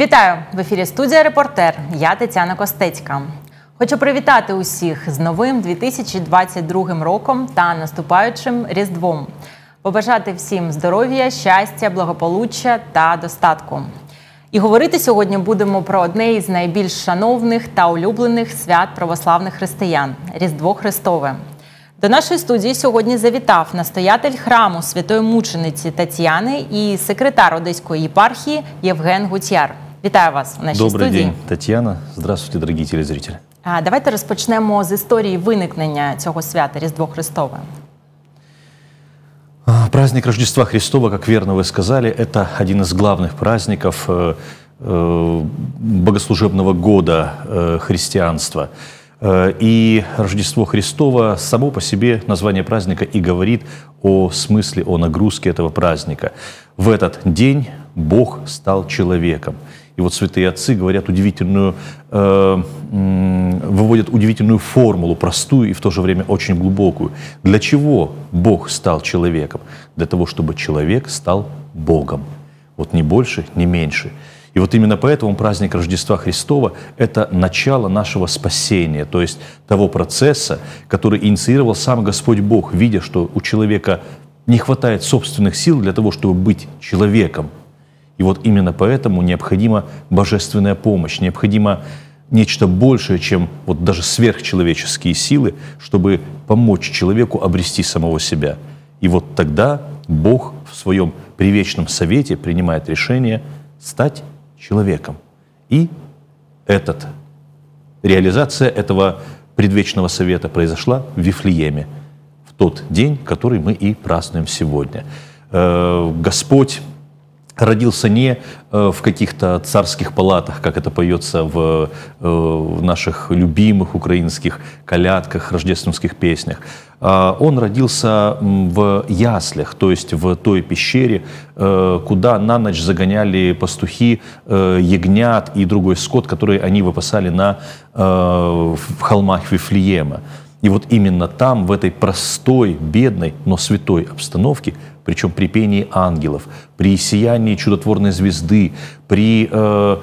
Вітаю в ефірі студія Репортер. Я Тетяна Костецька. Хочу привітати усіх з новим 2022 роком та наступаючим різдвом. Побажати всім здоров'я, щастя, благополуччя та достатку. І говорити сьогодні будемо про одне із найбільш шановних та улюблених свят православних християн Різдво Христове. До нашої студії сьогодні завітав настоятель храму святої мучениці Тетяни і секретар Одеської єпархії Євген Гутяр. Вітаю вас у нашій Добрый студії. день, Татьяна. Здравствуйте, дорогие телезрители. А, Давайте розпочнемо з історії виникнення цього свята Різдво Христове. А, Праздник Рождества Христова, как верно вы сказали, это один из главных праздников э, э, богослужебного года э, христианства. Э, И Рождество Христово само по себе название праздника и говорит о смысле, о нагрузке этого праздника. В этот день Бог стал человеком. И вот святые отцы говорят удивительную, э, м, выводят удивительную формулу, простую и в то же время очень глубокую. Для чего Бог стал человеком? Для того, чтобы человек стал Богом. Вот ни больше, ни меньше. И вот именно поэтому праздник Рождества Христова – это начало нашего спасения, то есть того процесса, который инициировал сам Господь Бог, видя, что у человека не хватает собственных сил для того, чтобы быть человеком. И вот именно поэтому необходима божественная помощь, необходимо нечто большее, чем вот даже сверхчеловеческие силы, чтобы помочь человеку обрести самого себя. И вот тогда Бог в своем привечном совете принимает решение стать человеком. И этот, реализация этого предвечного совета произошла в Вифлееме, в тот день, который мы и празднуем сегодня. Э, Господь родился не э, в каких-то царских палатах, как это поется в, э, в наших любимых украинских колядках, рождественских песнях. А Он родился в яслях, то есть в той пещере, э, куда на ночь загоняли пастухи ягнят и другой скот, который они выпасали на в холмах Вифлеема. И вот именно там, в этой простой, бедной, но святой обстановке, причем при пении ангелов, при сиянии чудотворной звезды, при э,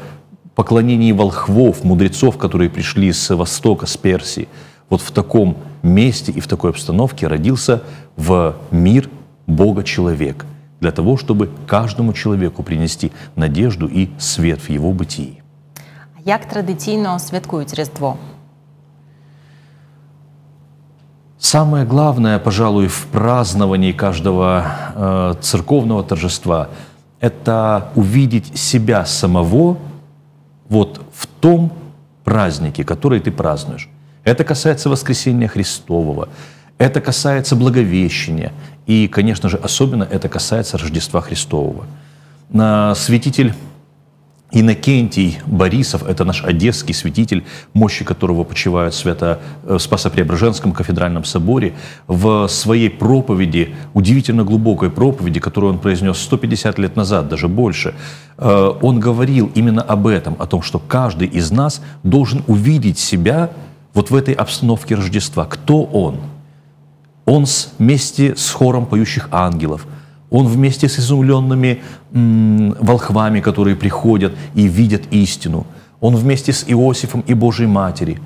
поклонении волхвов, мудрецов, которые пришли с Востока, с Персии, вот в таком месте и в такой обстановке родился в мир Бога-человек, для того, чтобы каждому человеку принести надежду и свет в его бытии. А Як традиційно святкують Різдво? Самое главное, пожалуй, в праздновании каждого э, церковного торжества – это увидеть себя самого вот в том празднике, который ты празднуешь. Это касается воскресения Христового, это касается Благовещения, и, конечно же, особенно это касается Рождества Христового. На Святитель Иннокентий Борисов, это наш одесский святитель, мощи которого почивают в свято э, Спасо-Преображенском кафедральном соборе, в своей проповеди, удивительно глубокой проповеди, которую он произнес 150 лет назад, даже больше, э, он говорил именно об этом, о том, что каждый из нас должен увидеть себя вот в этой обстановке Рождества. Кто он? Он вместе с хором поющих ангелов, он вместе с изумленными волхвами, которые приходят и видят истину. Он вместе с Иосифом и Божьей Матери.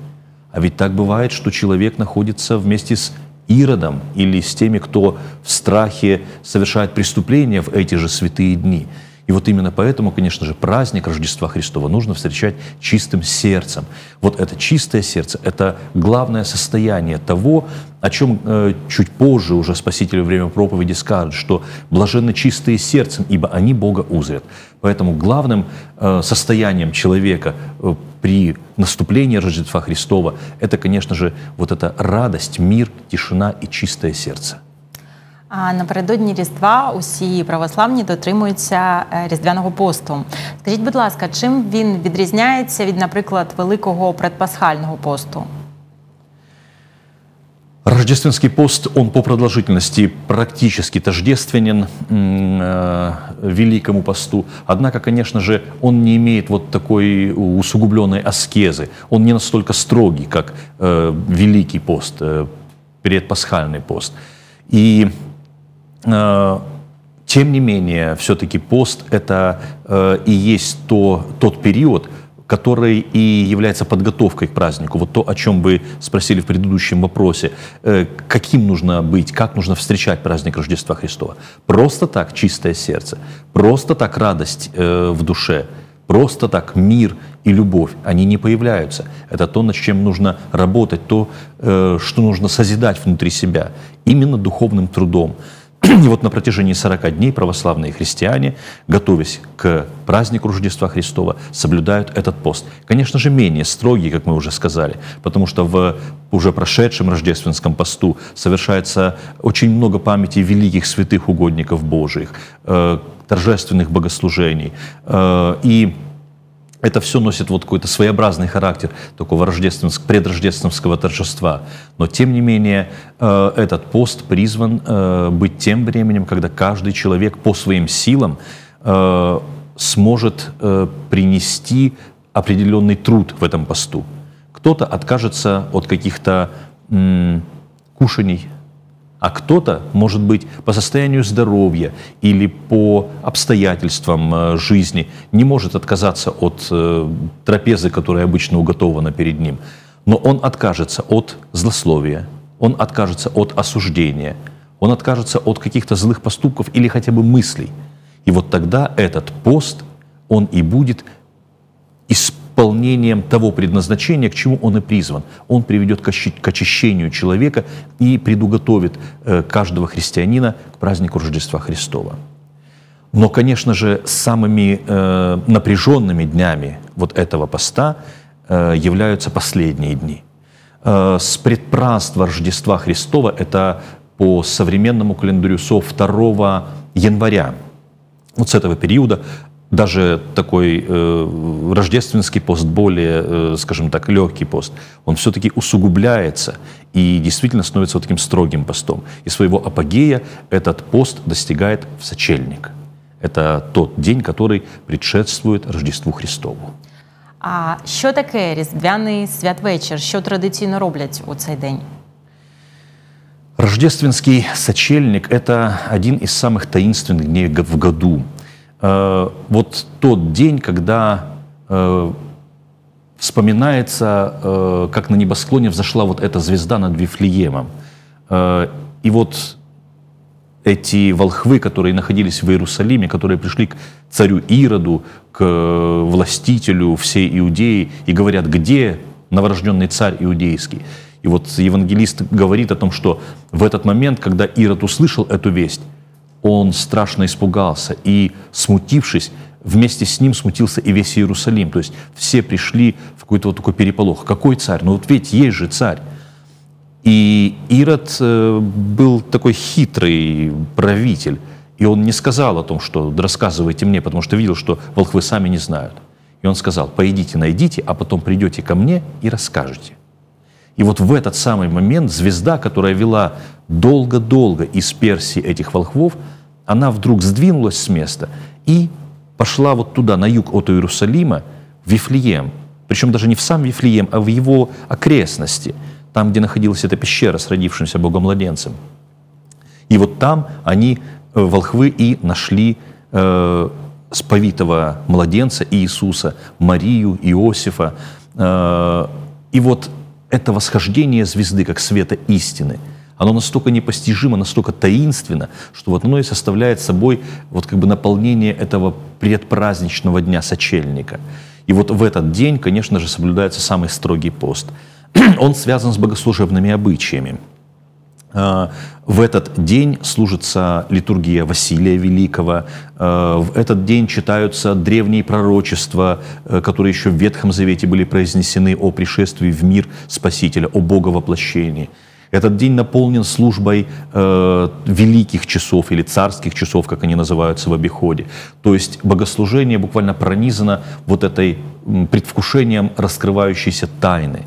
А ведь так бывает, что человек находится вместе с Иродом или с теми, кто в страхе совершает преступления в эти же святые дни. И вот именно поэтому, конечно же, праздник Рождества Христова нужно встречать чистым сердцем. Вот это чистое сердце – это главное состояние того, о чем э, чуть позже уже Спаситель во время проповеди скажет, что блаженны чистые сердцем, ибо они Бога узрят. Поэтому главным э, состоянием человека э, при наступлении Рождества Христова – это, конечно же, вот эта радость, мир, тишина и чистое сердце. А напередодні Різдва усі православні дотримуються е, Різдвяного посту. Скажіть, будь ласка, чим він відрізняється від, наприклад, великого предпасхального посту? Рождественский пост, он по продолжительности практически тождественен м, э, Великому посту. Однако, конечно же, он не имеет вот такой усугубленной аскезы. Он не настолько строгий, как э, Великий пост, э, предпасхальный пост. И э, тем не менее, все-таки пост – это э, и есть то, тот период, который и является подготовкой к празднику. Вот то, о чем вы спросили в предыдущем вопросе. Э, каким нужно быть, как нужно встречать праздник Рождества Христова? Просто так чистое сердце, просто так радость э, в душе, просто так мир и любовь, они не появляются. Это то, над чем нужно работать, то, э, что нужно созидать внутри себя, именно духовным трудом. И вот на протяжении 40 дней православные христиане, готовясь к празднику Рождества Христова, соблюдают этот пост. Конечно же, менее строгий, как мы уже сказали, потому что в уже прошедшем рождественском посту совершается очень много памяти великих святых угодников Божьих, э, торжественных богослужений. Э, и это все носит вот какой-то своеобразный характер такого рождественского, предрождественского торжества. Но, тем не менее, э, этот пост призван э, быть тем временем, когда каждый человек по своим силам э, сможет принести определенный труд в этом посту. Кто-то откажется от каких-то кушаний, а кто-то, может быть, по состоянию здоровья или по обстоятельствам э, жизни не может отказаться от э, трапезы, которая обычно уготована перед ним. Но он откажется от злословия, он откажется от осуждения, он откажется от каких-то злых поступков или хотя бы мыслей. И вот тогда этот пост, он и будет исполнен исполнением того предназначения, к чему он и призван. Он приведет к очищению человека и предуготовит э, каждого христианина к празднику Рождества Христова. Но, конечно же, самыми э, напряженными днями вот этого поста э, являются последние дни. С предпраздства Рождества Христова, это по современному календарю со 2 января, вот с этого периода даже такой э, рождественский пост, более, э, скажем так, легкий пост, он все-таки усугубляется и действительно становится вот таким строгим постом. И своего апогея этот пост достигает в сочельник. Это тот день, который предшествует Рождеству Христову. А що таке Різдвяний святвечір? Що традиційно роблять у цей день? Рождественский сочельник – это один из самых таинственных дней в году – Э, вот тот день, когда э, вспоминается, э, как на небосклоне взошла вот эта звезда над Вифлеемом. И вот эти волхвы, которые находились в Иерусалиме, которые пришли к царю Ироду, к властителю всей Иудеи и говорят, где новорожденный царь иудейский. И вот евангелист говорит о том, что в этот момент, когда Ирод услышал эту весть, он страшно испугался и, смутившись, вместе с ним смутился и весь Иерусалим. То есть все пришли в какой-то вот такой переполох. Какой царь? Ну вот ведь есть же царь. И Ирод э, был такой хитрый правитель, и он не сказал о том, что рассказывайте мне, потому что видел, что волхвы сами не знают. И он сказал, пойдите, найдите, а потом придете ко мне и расскажете. И вот в этот самый момент звезда, которая вела долго-долго из Персии этих волхвов, она вдруг сдвинулась с места и пошла вот туда, на юг от Иерусалима, в Вифлеем. Причем даже не в сам Вифлеем, а в его окрестности, там, где находилась эта пещера с родившимся богомладенцем. И вот там они, э, волхвы, и нашли э, сповитого младенца Иисуса, Марию, Иосифа. Э, и вот это восхождение звезды как света истины – оно настолько непостижимо, настолько таинственно, что вот оно и составляет собой вот как бы наполнение этого предпраздничного дня сочельника. И вот в этот день, конечно же, соблюдается самый строгий пост. Он связан с богослужебными обычаями. А, в этот день служится литургия Василия Великого. А, в этот день читаются древние пророчества, э, которые еще в Ветхом Завете были произнесены о пришествии в мир Спасителя, о Боговоплощении. Этот день наполнен службой э, великих часов или царских часов, как они называются в обиходе. То есть богослужение буквально пронизано вот этой предвкушением раскрывающейся тайны.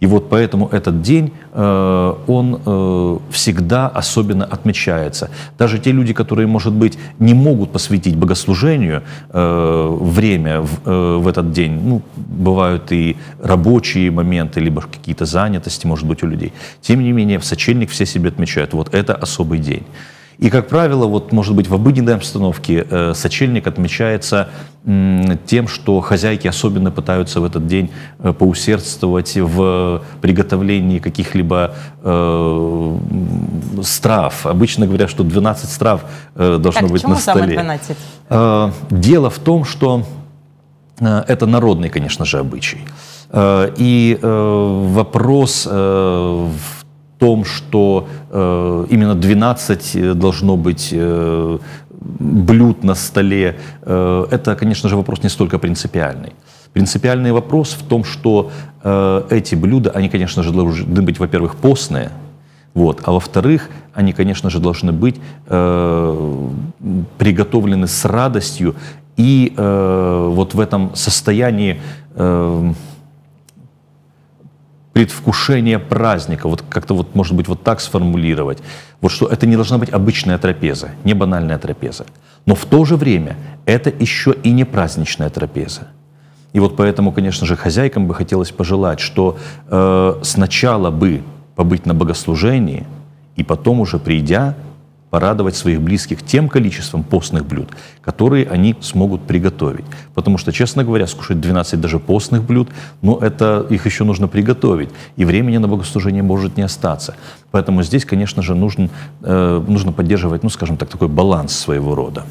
И вот поэтому этот день, э, он э, всегда особенно отмечается. Даже те люди, которые, может быть, не могут посвятить богослужению э, время в этот день, ну, бывают и рабочие моменты, либо какие-то занятости, может быть, у людей. Тем не менее, в сочельник все себе отмечают, вот это особый день. И, как правило, вот, может быть, в обыденной обстановке э, сочельник отмечается м, тем, что хозяйки особенно пытаются в этот день э, поусердствовать в приготовлении каких-либо э, страв. Обычно говорят, что 12 страв э, должно так, быть на столе. 12? Э, Дело в том, что э, это народный, конечно же, обычай. Э, И э, вопрос э, в том, что э, именно 12 должно быть э, блюд на столе, э, это, конечно же, вопрос не столько принципиальный. Принципиальный вопрос в том, что э, эти блюда, они, конечно же, должны быть, во-первых, постные, вот. А во-вторых, они, конечно же, должны быть э, приготовлены с радостью и э, вот в этом состоянии э, предвкушения праздника, вот как-то вот, может быть, вот так сформулировать, вот что это не должна быть обычная трапеза, не банальная трапеза, но в то же время это еще и не праздничная трапеза. И вот поэтому, конечно же, хозяйкам бы хотелось пожелать, что э, сначала бы побыть на богослужении, и потом уже придя, порадовать своих близких тем количеством постных блюд, которые они смогут приготовить. Потому что, честно говоря, скушать 12 даже постных блюд, ну, это их еще нужно приготовить, и времени на богослужение может не остаться. Поэтому здесь, конечно же, нужен, э, нужно поддерживать, ну, скажем так, такой баланс своего рода.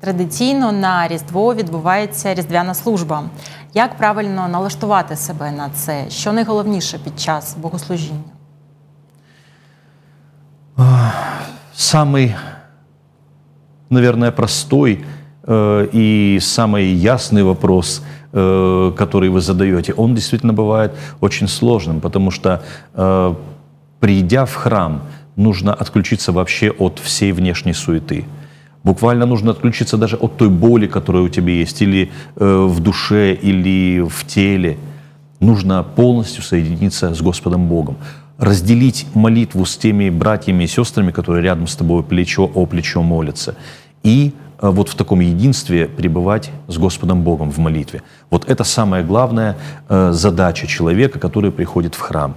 Традиційно на Різдво відбувається різдвяна служба. Як правильно налаштувати себе на це? Що найголовніше під час богослужіння? Самый, наверное, простой э, и самый ясный вопрос, э, который вы задаете, он действительно бывает очень сложным, потому что, э, придя в храм, нужно отключиться вообще от всей внешней суеты. Буквально нужно отключиться даже от той боли, которая у тебя есть, или э, в душе, или в теле. Нужно полностью соединиться с Господом Богом разделить молитву с теми братьями и сестрами, которые рядом с тобой плечо о плечо молятся, и э, вот в таком единстве пребывать с Господом Богом в молитве. Вот это самая главная э, задача человека, который приходит в храм.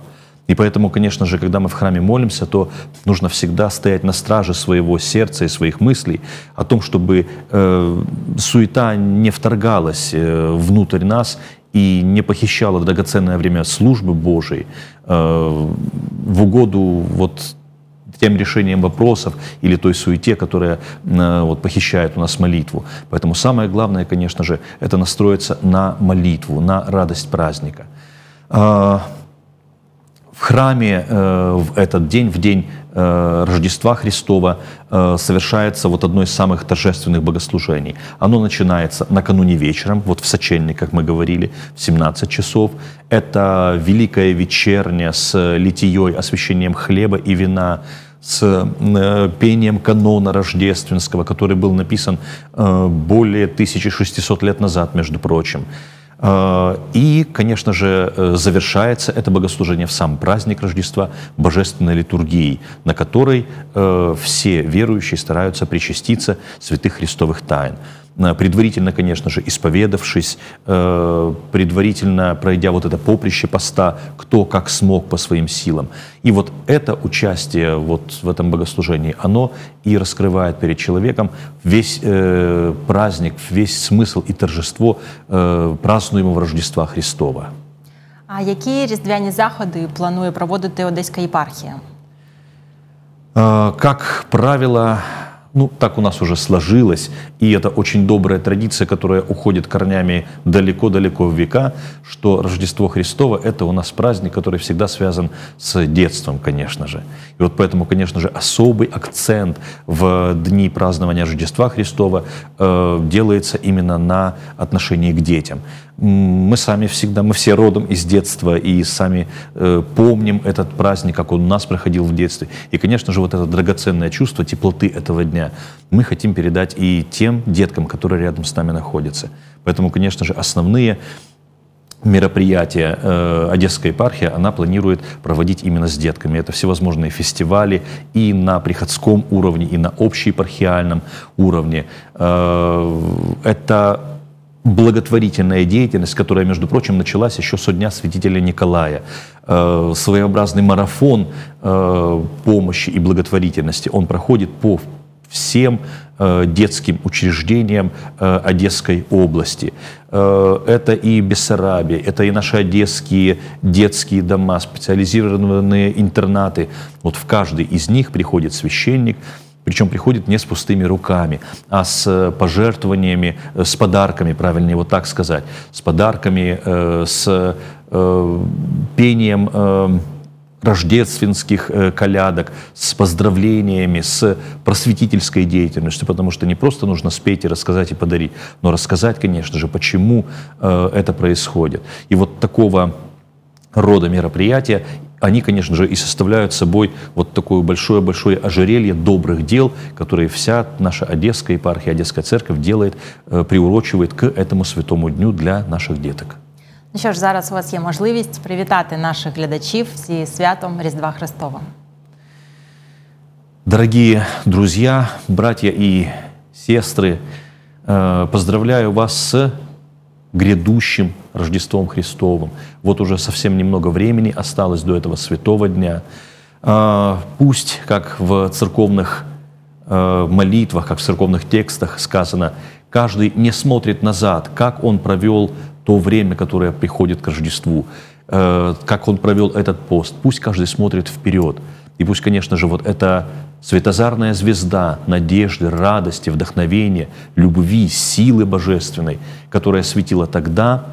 И поэтому, конечно же, когда мы в храме молимся, то нужно всегда стоять на страже своего сердца и своих мыслей о том, чтобы э, суета не вторгалась э, внутрь нас и не похищала драгоценное время службы Божией э, в угоду вот тем решением вопросов или той суете, которая э, вот, похищает у нас молитву. Поэтому самое главное, конечно же, это настроиться на молитву, на радость праздника. Э, в храме э, в этот день, в день э, Рождества Христова, э, совершается вот одно из самых торжественных богослужений. Оно начинается накануне вечером, вот в сочельник, как мы говорили, в 17 часов. Это великая вечерня с литией, освящением хлеба и вина, с пением канона рождественского, который был написан более 1600 лет назад, между прочим. Э, И, конечно же, э, завершается это богослужение в сам праздник Рождества божественной литургией, на которой э, все верующие стараются причаститься святых христовых тайн. Э, Предварительно, конечно же, исповедавшись, э, предварительно пройдя вот это поприще поста, кто как смог по своим силам. И вот это участие вот в этом богослужении, оно и раскрывает перед человеком весь э, праздник, весь смысл и торжество э, празднуемого Рождества Христова. А які різдвяні заходи планує проводити Одеська єпархія? Э, Как правило, ну, так у нас уже сложилось, и это очень добрая традиция, которая уходит корнями далеко-далеко в века, что Рождество Христово – это у нас праздник, который всегда связан с детством, конечно же. И вот поэтому, конечно же, особый акцент в дни празднования Рождества Христова э, делается именно на отношении к детям. Мы сами всегда, мы все родом из детства и сами э, помним этот праздник, как он у нас проходил в детстве. И, конечно же, вот это драгоценное чувство теплоты этого дня мы хотим передать и тем деткам, которые рядом с нами находятся. Поэтому, конечно же, основные мероприятия э, Одесская епархия, она планирует проводить именно с детками. Это всевозможные фестивали и на приходском уровне, и на общеепархиальном уровне. Э, это благотворительная деятельность, которая, между прочим, началась еще со дня святителя Николая. Э, Своеобразный марафон э, помощи и благотворительности, он проходит по всем э, детским учреждениям э, Одесской области. Э, это и Бессарабия, это и наши одесские детские дома, специализированные интернаты. Вот в каждый из них приходит священник, причем приходит не с пустыми руками, а с пожертвованиями, с подарками, правильнее вот так сказать, с подарками, с пением рождественских э, колядок, с поздравлениями, с просветительской деятельностью, потому что не просто нужно спеть и рассказать и подарить, но рассказать, конечно же, почему э, это происходит. И вот такого рода мероприятия, они, конечно же, и составляют собой вот такое большое-большое ожерелье добрых дел, которые вся наша Одесская епархия, Одесская церковь делает, э, приурочивает к этому святому дню для наших деток. Ну що ж, зараз у вас є можливість привітати наших глядачів зі святом Різдва Христова. Дорогие друзья, братья и сестры, э, поздравляю вас с грядущим Рождеством Христовым. Вот уже совсем немного времени осталось до этого святого дня. Э, пусть, как в церковных э, молитвах, как в церковных текстах сказано, каждый не смотрит назад, как он провел то время, которое приходит к Рождеству, э, как он провел этот пост. Пусть каждый смотрит вперед. И пусть, конечно же, вот эта светозарная звезда надежды, радости, вдохновения, любви, силы божественной, которая светила тогда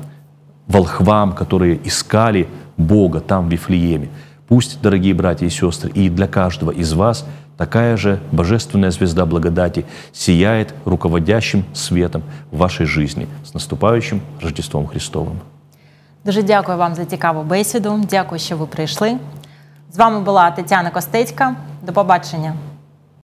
волхвам, которые искали Бога там, в Вифлееме. Пусть, дорогие братья и сестры, и для каждого из вас – такая же божественная звезда благодати сияет руководящим светом в вашей жизни. С наступающим Рождеством Христовым! Дуже дякую вам за цікаву бесіду. Дякую, що ви прийшли. З вами була Тетяна Костецька. До побачення.